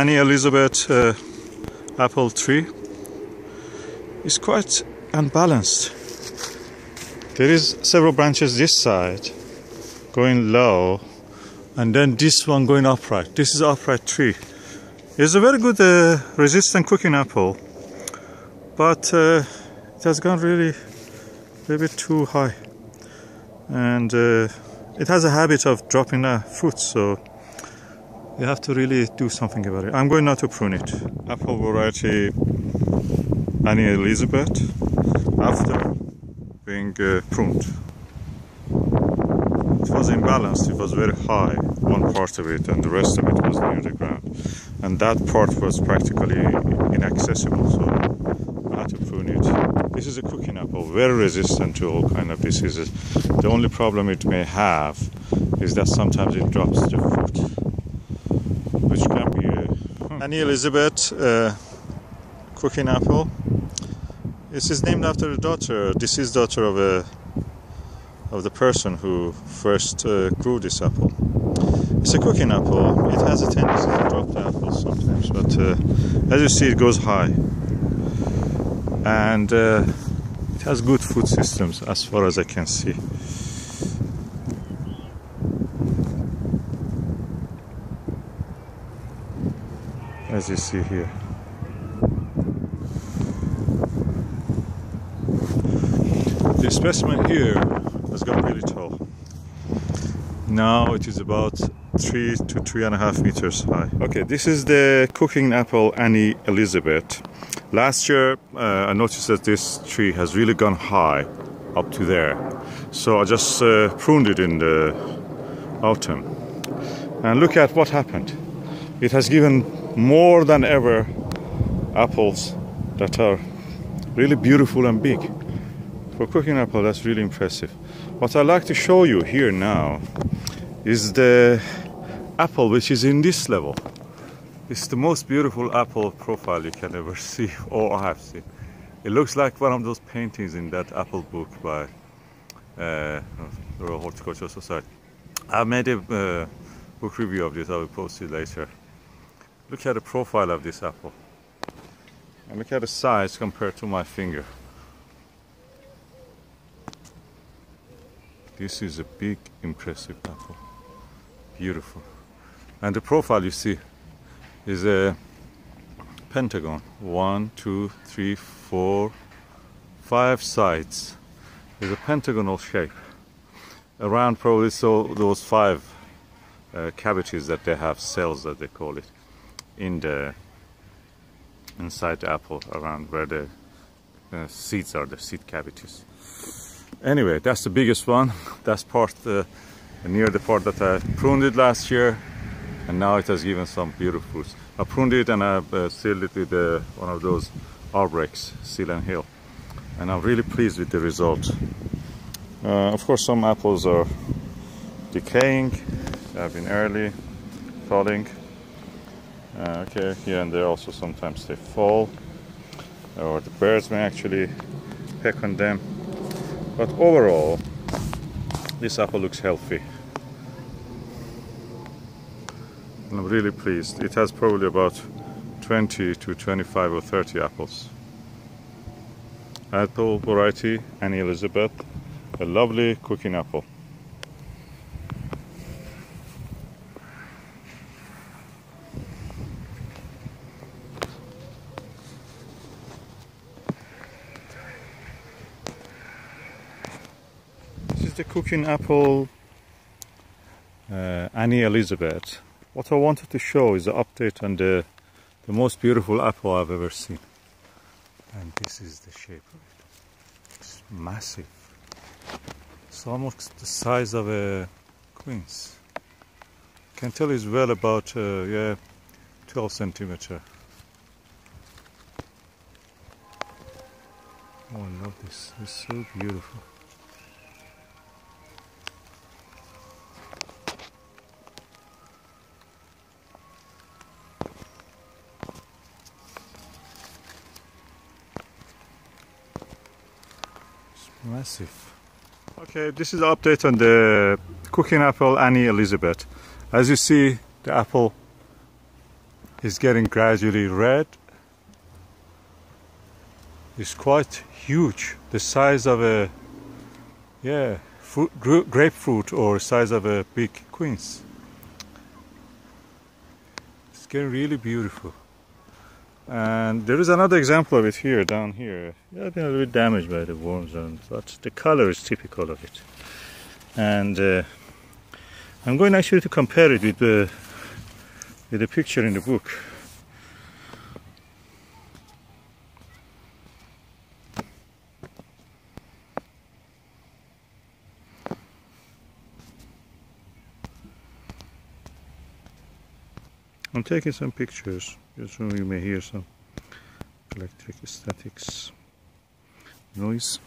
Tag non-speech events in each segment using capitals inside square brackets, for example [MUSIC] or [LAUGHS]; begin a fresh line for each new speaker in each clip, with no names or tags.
Annie Elizabeth uh, apple tree is quite unbalanced. There is several branches this side going low and then this one going upright. This is upright tree. It's a very good uh, resistant cooking apple but uh, it has gone really a bit too high and uh, it has a habit of dropping uh, fruit so you have to really do something about it. I'm going now to prune it. Apple variety Annie Elizabeth after being uh, pruned. It was imbalanced, it was very high, one part of it, and the rest of it was near the ground. And that part was practically inaccessible, so I had to prune it. This is a cooking apple, very resistant to all kind of diseases. The only problem it may have is that sometimes it drops the fruit which can be uh, Annie Elizabeth uh, cooking apple. This is named after the daughter, deceased daughter of a of the person who first uh, grew this apple. It's a cooking apple. It has a tendency to drop the apples sometimes, but uh, as you see, it goes high, and uh, it has good food systems as far as I can see. As you see here. The specimen here has got really tall. Now it is about three to three and a half meters high. Okay, this is the cooking apple Annie Elizabeth. Last year, uh, I noticed that this tree has really gone high up to there. So I just uh, pruned it in the autumn. And look at what happened. It has given more than ever apples that are really beautiful and big. For cooking apple, that's really impressive. What I like to show you here now is the apple which is in this level. It's the most beautiful apple profile you can ever [LAUGHS] see or I have seen. It looks like one of those paintings in that apple book by uh, Royal Horticultural Society. I made a uh, book review of this, I will post it later. Look at the profile of this apple. And look at the size compared to my finger. This is a big, impressive apple. Beautiful. And the profile you see is a pentagon. One, two, three, four, five sides. Is a pentagonal shape. Around probably so those five uh, cavities that they have, cells that they call it in the inside the apple around where the uh, seeds are, the seed cavities. Anyway, that's the biggest one. [LAUGHS] That's part uh, near the part that I pruned it last year, and now it has given some beautiful fruits. I pruned it and I uh, sealed it with uh, one of those Arbrex seal and heal, and I'm really pleased with the result. Uh, of course, some apples are decaying. Have been early falling uh, okay, here and there also sometimes they fall, or the birds may actually peck on them. But overall, this apple looks healthy. I'm really pleased. It has probably about 20 to 25 or 30 apples. Apple variety, Annie Elizabeth, a lovely cooking apple. The cooking apple uh, Annie Elizabeth. What I wanted to show is the update on the, the most beautiful apple I've ever seen. And this is the shape of it. It's massive. It's almost the size of a quince. Can tell it's well about, uh, yeah, 12 centimeter. Oh, I love this. It's so beautiful. Massive. Okay, this is the update on the cooking apple Annie Elizabeth. As you see, the apple is getting gradually red. It's quite huge, the size of a yeah fruit, grapefruit or size of a big quince. It's getting really beautiful. And there is another example of it here, down here. Yeah, been a little bit damaged by the worms, but the color is typical of it. And uh, I'm going actually to compare it with the with the picture in the book. I'm taking some pictures so you may hear some electric statics noise.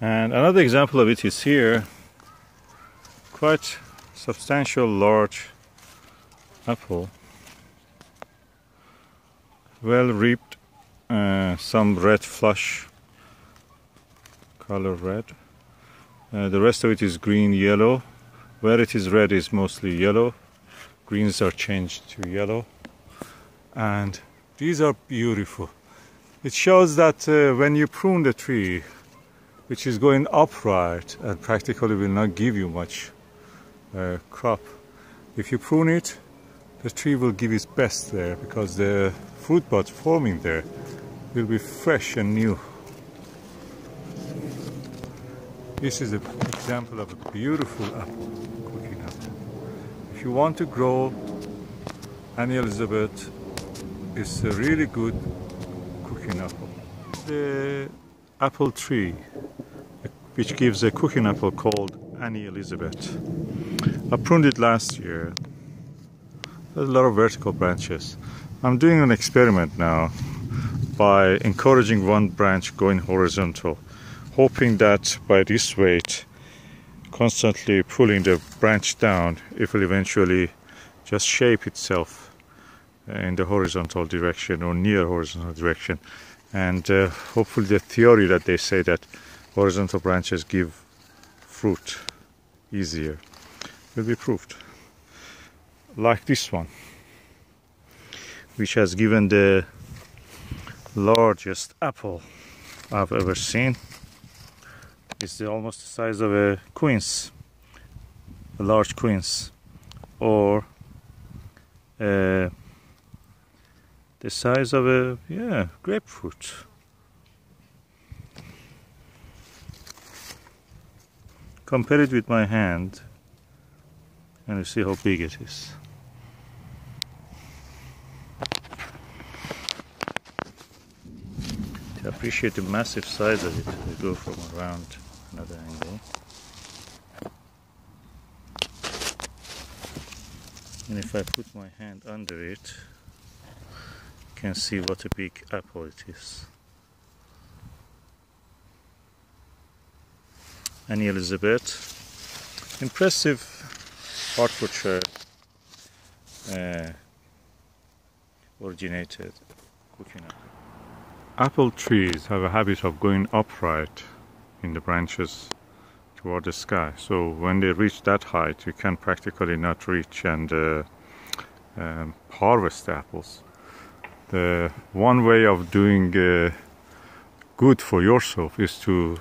And another example of it is here. Quite substantial large apple. Well reaped, uh, some red flush color red. Uh, the rest of it is green yellow. Where it is red is mostly yellow greens are changed to yellow. And these are beautiful. It shows that uh, when you prune the tree which is going upright and practically will not give you much uh, crop if you prune it the tree will give its best there because the fruit buds forming there will be fresh and new. This is an example of a beautiful apple if you want to grow Annie Elizabeth, it's a really good cooking apple. The apple tree, which gives a cooking apple called Annie Elizabeth. I pruned it last year. There's a lot of vertical branches. I'm doing an experiment now by encouraging one branch going horizontal, hoping that by this weight constantly pulling the branch down, it will eventually just shape itself in the horizontal direction or near horizontal direction. And uh, hopefully, the theory that they say that horizontal branches give fruit easier will be proved. Like this one, which has given the largest apple I've ever seen. It's almost the size of a quince, a large quince, or uh, the size of a yeah grapefruit. Compare it with my hand, and you see how big it is. Appreciate the massive size of it, we go from around another angle. And if I put my hand under it, you can see what a big apple it is. Annie Elizabeth, impressive Hertfordshire uh, originated cooking apple. Apple trees have a habit of going upright in the branches toward the sky. So when they reach that height, you can practically not reach and uh, um, harvest apples. The one way of doing uh, good for yourself is to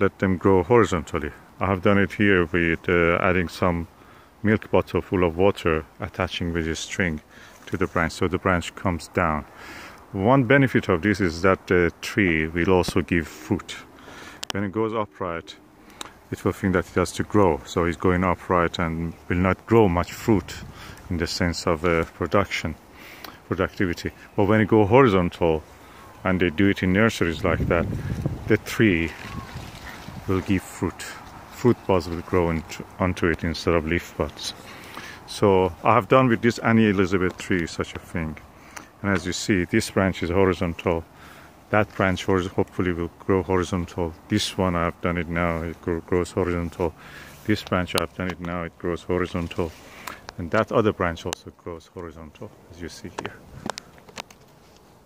let them grow horizontally. I have done it here with uh, adding some milk bottle full of water, attaching with a string to the branch, so the branch comes down. One benefit of this is that the tree will also give fruit when it goes upright it will think that it has to grow. So it's going upright and will not grow much fruit in the sense of uh, production productivity. But when it go horizontal and they do it in nurseries like that the tree will give fruit. Fruit buds will grow into, onto it instead of leaf buds so I have done with this Annie Elizabeth tree such a thing. And as you see this branch is horizontal that branch hopefully will grow horizontal. This one I've done it now, it grows horizontal. This branch I've done it now, it grows horizontal. And that other branch also grows horizontal, as you see here.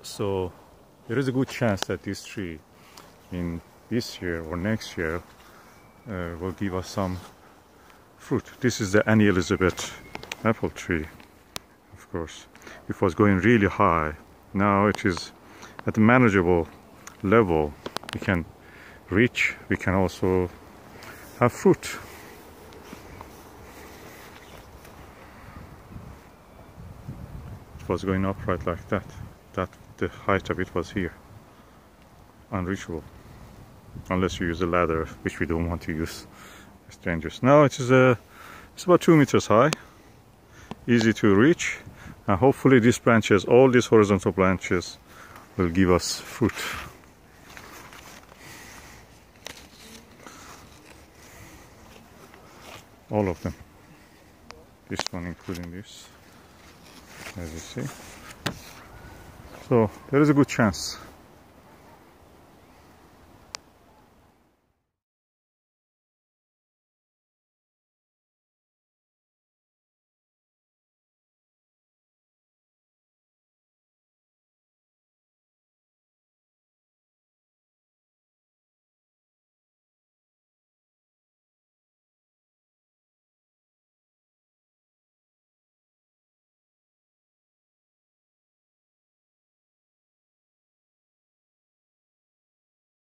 So there is a good chance that this tree in this year or next year uh, will give us some fruit. This is the Annie Elizabeth apple tree. Of course it was going really high now it is at manageable level we can reach we can also have fruit. It was going upright like that that the height of it was here. Unreachable. Unless you use a ladder which we don't want to use. It's dangerous. Now it is a it's about two meters high. Easy to reach. And hopefully these branches all these horizontal branches will give us fruit all of them. This one including this as you see. So there is a good chance